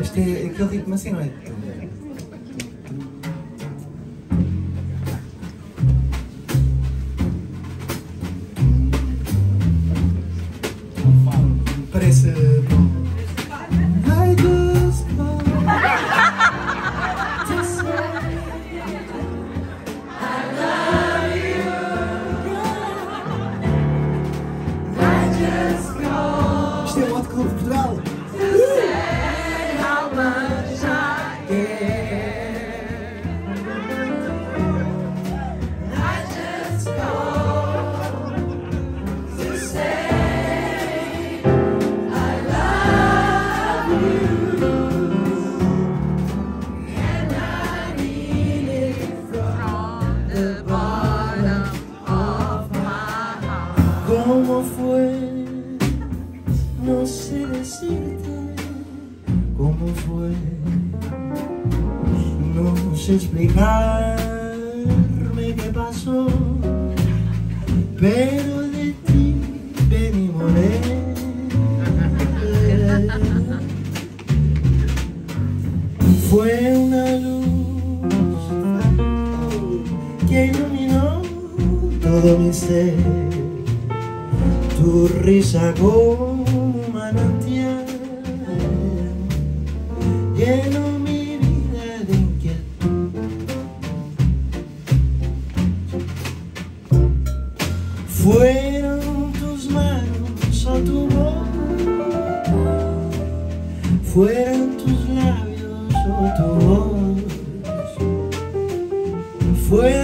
Este, aquele ritmo assim, não é? Parece. 不 Explicarme qué pasó, pero de ti me enamoré. Fue una luz que iluminó todo mi ser tu risa como manantial tu voz, fueron tus labios o tu voz, fue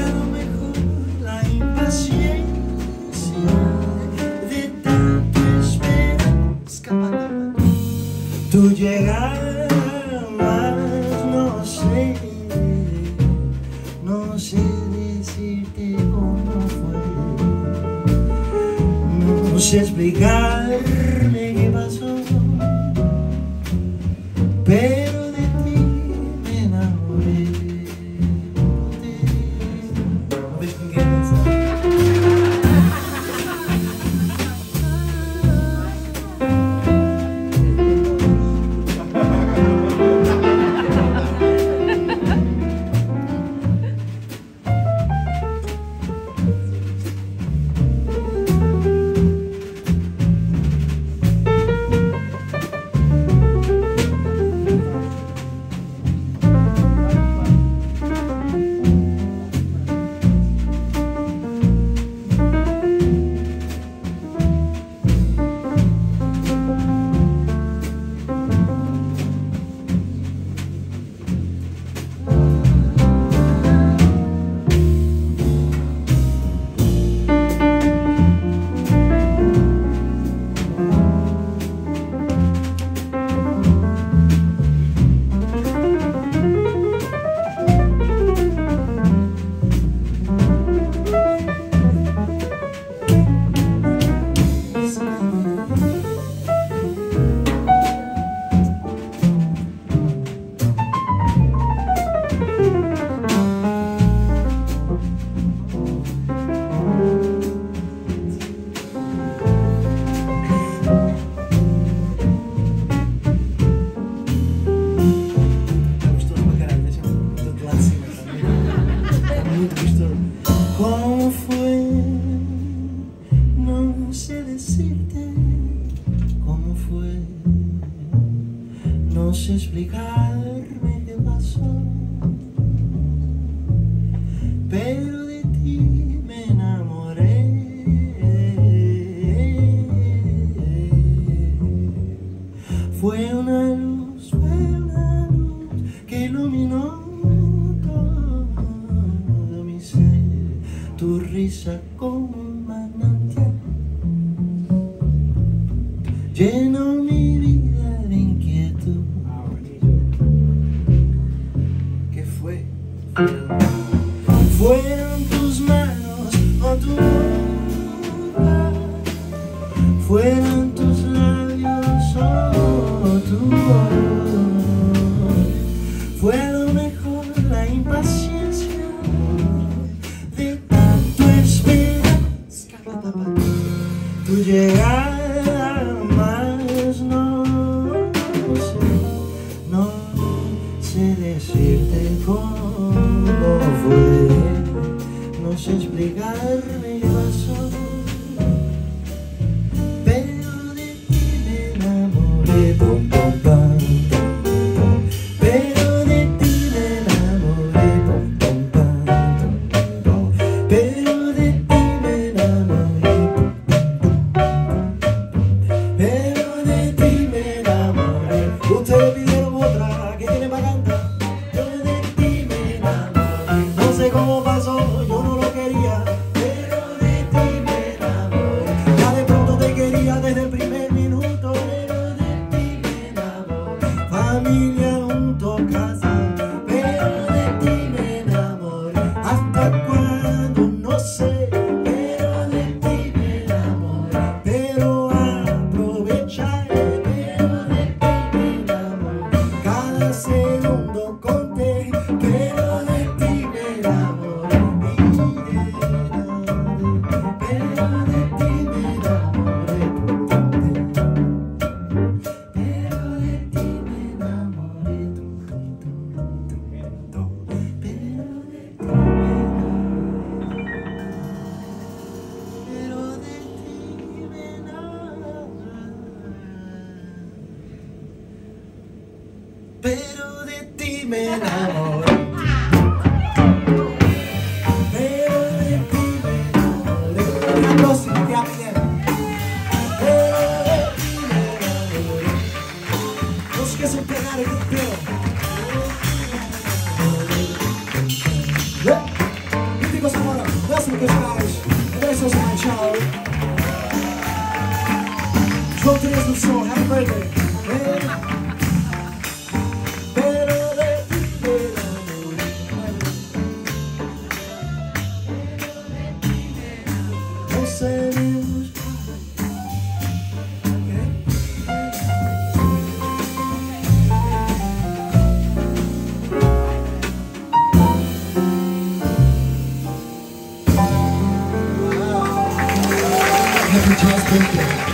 explicarme qué pasó pero decirte como foi. Não sei explicarme qué pasó. Pero de ti me enamoré. Fue llenó mi vida de inquietud. ¿Qué fue? Fueron tus manos o tu boca, fueron tus labios o tu voz. Fue a lo mejor la impaciencia de tanto esperar tu llegada decirte cómo fue, no sé explicarme. Pero de ti me enamoré. Happy Child's birthday.